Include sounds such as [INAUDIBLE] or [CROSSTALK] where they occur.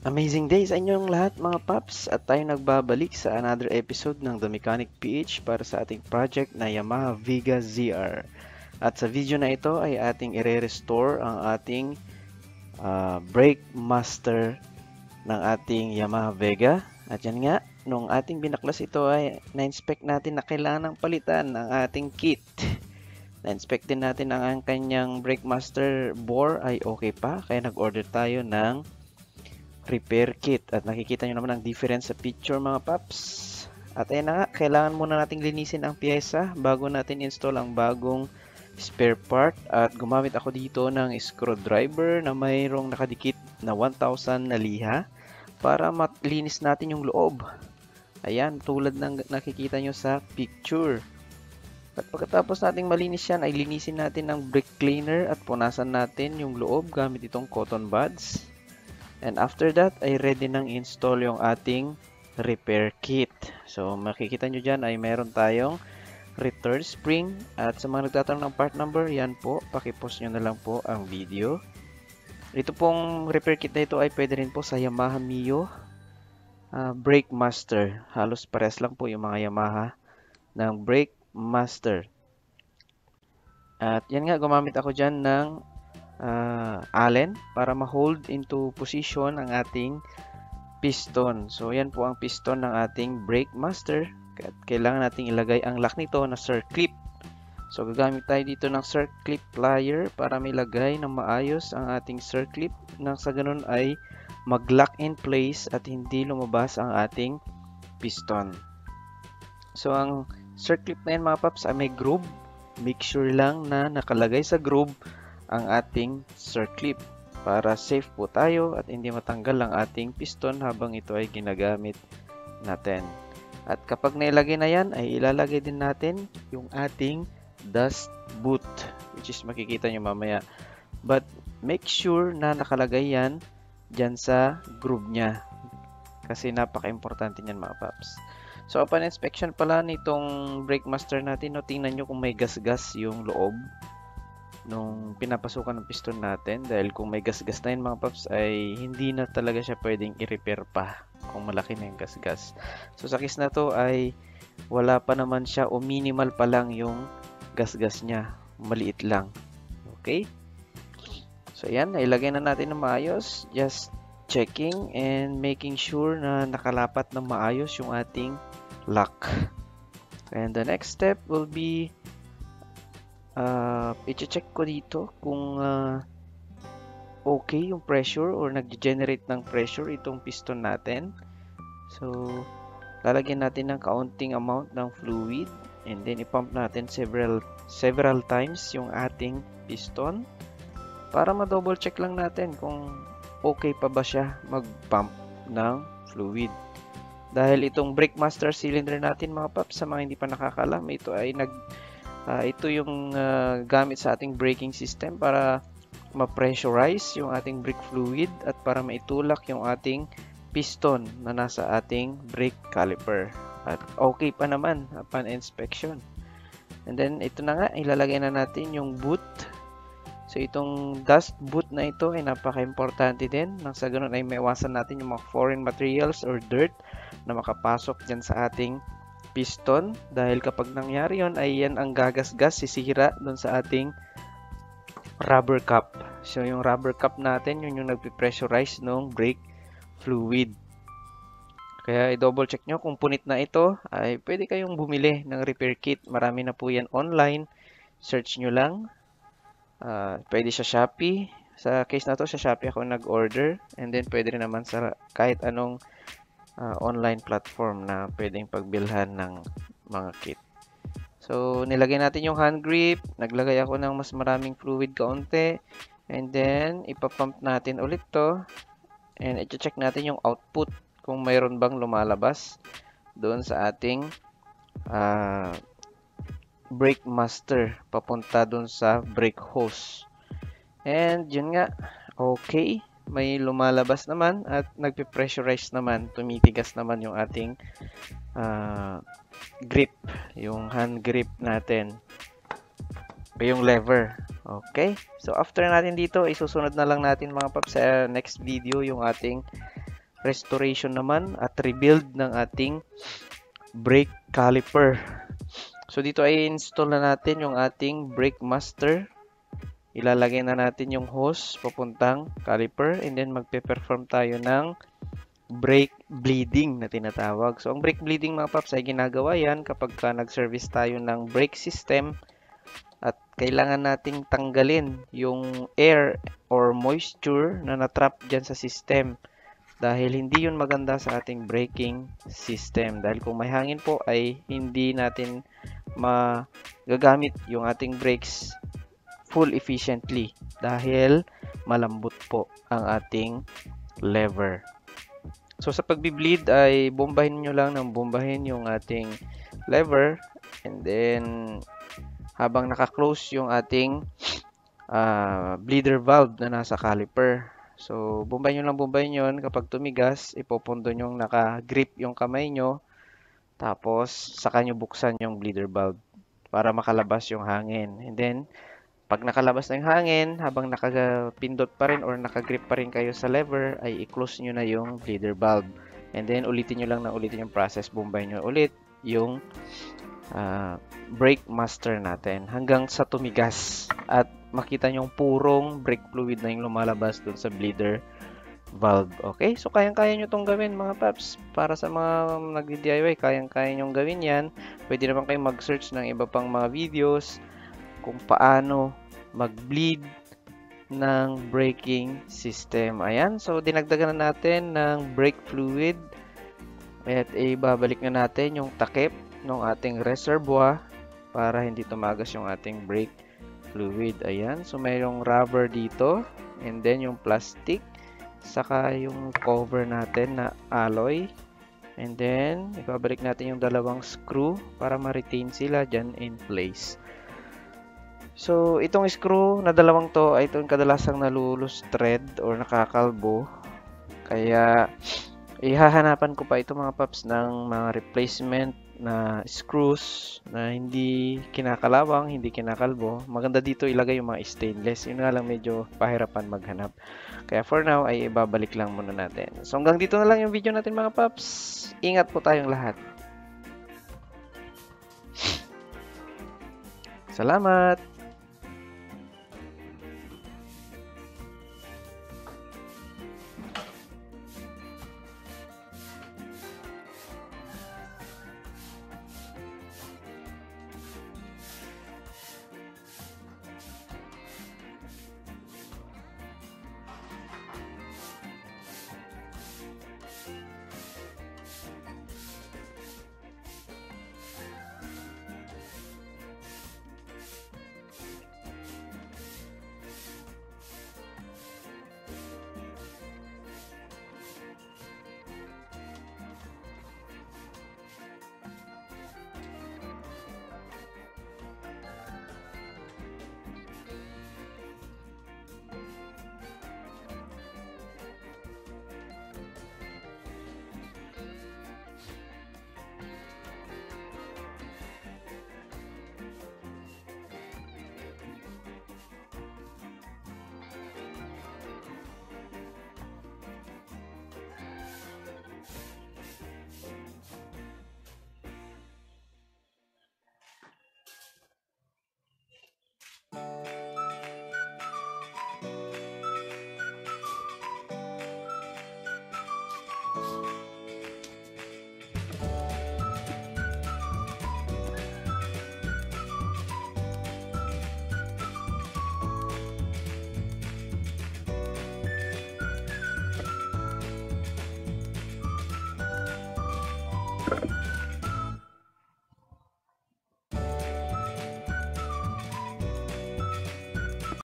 Amazing day sa inyong lahat mga paps at tayo nagbabalik sa another episode ng The Mechanic PH para sa ating project na Yamaha Vega ZR. At sa video na ito ay ating ire-restore ang ating uh, brake master ng ating Yamaha Vega. At yan nga, nung ating binaklas ito ay na-inspect natin na kailangan ng palitan ng ating kit. [LAUGHS] Na-inspect din natin ang, ang kanyang brake master bore ay okay pa kaya nag-order tayo ng repair kit. At nakikita nyo naman ang difference sa picture mga paps. At ayun na nga, kailangan muna nating linisin ang pyesa bago natin install ang bagong spare part. At gumamit ako dito ng screwdriver na mayroong nakadikit na 1,000 na liha para matlinis natin yung loob. Ayan, tulad ng nakikita nyo sa picture. At pagkatapos nating malinis yan, ay linisin natin ng brake cleaner at punasan natin yung loob gamit itong cotton buds. And after that ay ready nang install yung ating repair kit. So makikita nyo dyan ay meron tayong return spring at sa mga nagtatanong ng part number, yan po, pakipost nyo na lang po ang video. Ito pong repair kit na ito ay pwede rin po sa Yamaha Mio uh, Brake Master. Halos pares lang po yung mga Yamaha ng Brake Master. At yan nga, gumamit ako dyan ng uh, allen para ma-hold into position ang ating piston. So, yan po ang piston ng ating brake master. At kailangan nating ilagay ang lock nito na circlip. So, gagamit tayo dito ng circlip plier para may lagay ng maayos ang ating circlip nang sa ganun ay mag-lock in place at hindi lumabas ang ating piston. So, ang circlip na yan mga paps ay may groove. Make sure lang na nakalagay sa groove ang ating circlip para safe po tayo at hindi matanggal ang ating piston habang ito ay ginagamit natin. At kapag nailagay na yan, ay ilalagay din natin yung ating dust boot which is makikita nyo mamaya. But make sure na nakalagay yan dyan sa groove niya kasi napaka-importante niyan mga paps. So upon inspection pala nitong brake master natin, no, tingnan nyo kung may gas-gas yung loob nung pinapasukan ng piston natin dahil kung may gas-gas na yun mga paps ay hindi na talaga siya pwedeng i-repair pa kung malaki na yung gas-gas. So sa case na to ay wala pa naman siya o minimal pa lang yung gas-gas niya. Maliit lang. Okay? So ayan, ilagay na natin ng maayos. Just checking and making sure na nakalapat ng maayos yung ating lock. And the next step will be uh, i-check ko dito kung uh, okay yung pressure or nag-generate ng pressure itong piston natin. So, lalagyan natin ng kaunting amount ng fluid and then i-pump natin several several times yung ating piston para ma-double check lang natin kung okay pa ba siya mag-pump ng fluid. Dahil itong brake master cylinder natin mga paps sa mga hindi pa nakakalam, ito ay nag Uh, ito yung uh, gamit sa ating braking system para ma-pressurize yung ating brake fluid at para maitulak yung ating piston na nasa ating brake caliper. At okay pa naman upon inspection. And then ito na nga, ilalagay na natin yung boot. So itong dust boot na ito ay napaka-importante din. Nang sa ganun ay maiwasan natin yung mga foreign materials or dirt na makapasok dyan sa ating piston dahil kapag nangyari yon ay yan ang gagasgas sisira doon sa ating rubber cup. So yung rubber cup natin yun yung nagpe-pressurize ng brake fluid. Kaya i-double check nyo kung punit na ito ay pwede kayong bumili ng repair kit. Marami na po yan online. Search nyo lang. Uh, pwede sa Shopee. Sa case na to sa Shopee ako nag-order. And then pwede rin naman sa kahit anong uh, online platform na pwedeng pagbilhan ng mga kit. So, nilagay natin yung hand grip. Naglagay ako ng mas maraming fluid kaunti. And then, ipapump natin ulit to. And i-check natin yung output kung mayroon bang lumalabas doon sa ating uh, brake master papunta doon sa brake hose. And yun nga, okay may lumalabas naman at nagpe-pressurize naman, tumitigas naman yung ating uh, grip, yung hand grip natin. O yung lever. Okay? So after natin dito, isusunod na lang natin mga paps sa next video yung ating restoration naman at rebuild ng ating brake caliper. So dito ay install na natin yung ating brake master. Ilalagay na natin yung hose papuntang caliper and then magpe-perform tayo ng brake bleeding na tinatawag. So ang brake bleeding mga paps ay ginagawa yan kapag ka nag-service tayo ng brake system at kailangan nating tanggalin yung air or moisture na natrap dyan sa system dahil hindi yun maganda sa ating braking system dahil kung may hangin po ay hindi natin magagamit yung ating brakes full efficiently dahil malambot po ang ating lever. So sa pagbi-bleed ay bombahin nyo lang ng bombahin yung ating lever and then habang naka-close yung ating uh, bleeder valve na nasa caliper. So, bumbay nyo lang bumbay yun. Kapag tumigas, ipopondo nyo naka-grip yung kamay nyo. Tapos, saka nyo buksan yung bleeder valve para makalabas yung hangin. And then, pag nakalabas na yung hangin, habang nakapindot pa rin or nakagrip pa rin kayo sa lever, ay i-close nyo na yung bleeder valve. And then, ulitin nyo lang na ulitin yung process. Bumbay nyo ulit yung uh, brake master natin hanggang sa tumigas at makita nyong purong brake fluid na yung lumalabas dun sa bleeder valve. Okay? So, kayang-kaya nyo itong gawin mga paps. Para sa mga nag-DIY, kayang-kaya nyo gawin yan. Pwede naman kayo mag-search ng iba pang mga videos kung paano mag-bleed ng braking system. Ayan. So, dinagdagan na natin ng brake fluid. At ibabalik na natin yung takip ng ating reservoir para hindi tumagas yung ating brake fluid. Ayan. So, mayroong rubber dito. And then, yung plastic. Saka yung cover natin na alloy. And then, ibabalik natin yung dalawang screw para ma-retain sila dyan in place. So, itong screw na dalawang to ay itong kadalasang nalulus thread or nakakalbo. Kaya, ihahanapan ko pa ito mga paps ng mga replacement na screws na hindi kinakalawang, hindi kinakalbo. Maganda dito ilagay yung mga stainless. Yun nga lang medyo pahirapan maghanap. Kaya for now ay ibabalik lang muna natin. So hanggang dito na lang yung video natin mga paps. Ingat po tayong lahat. Salamat!